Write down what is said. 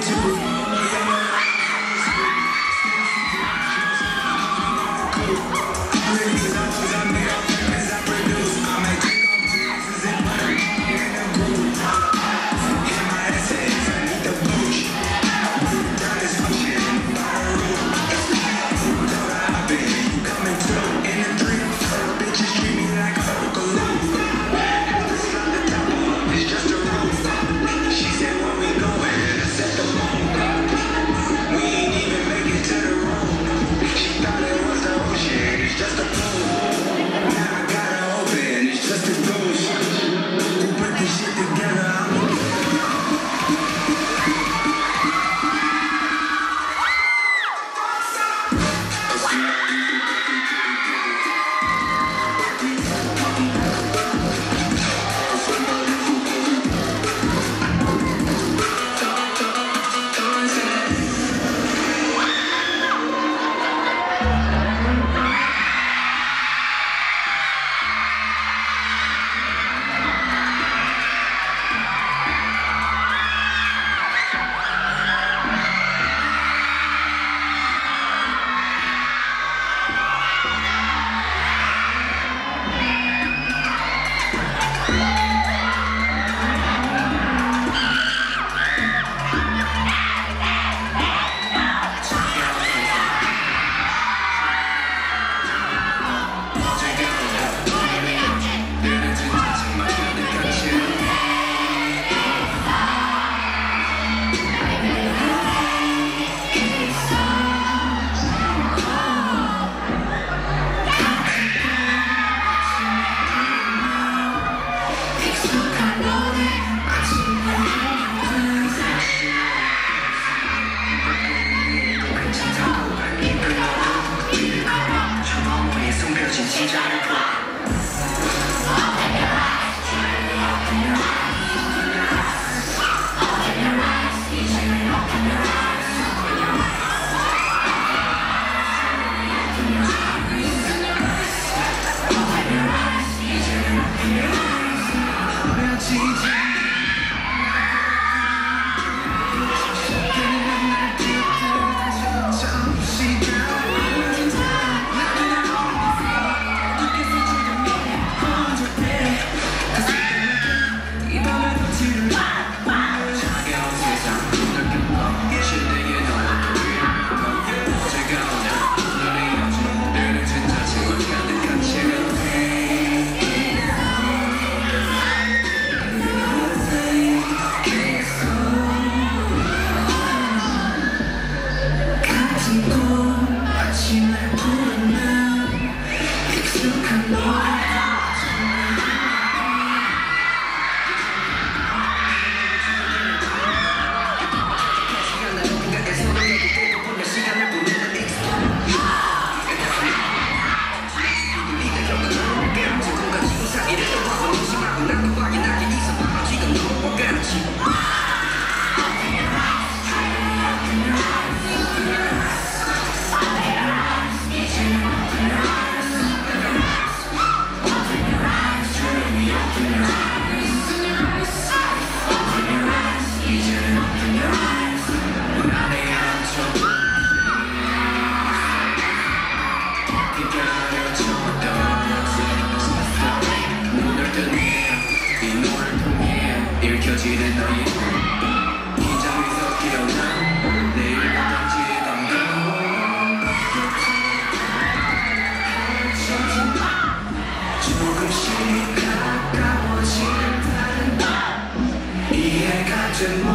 to perform. to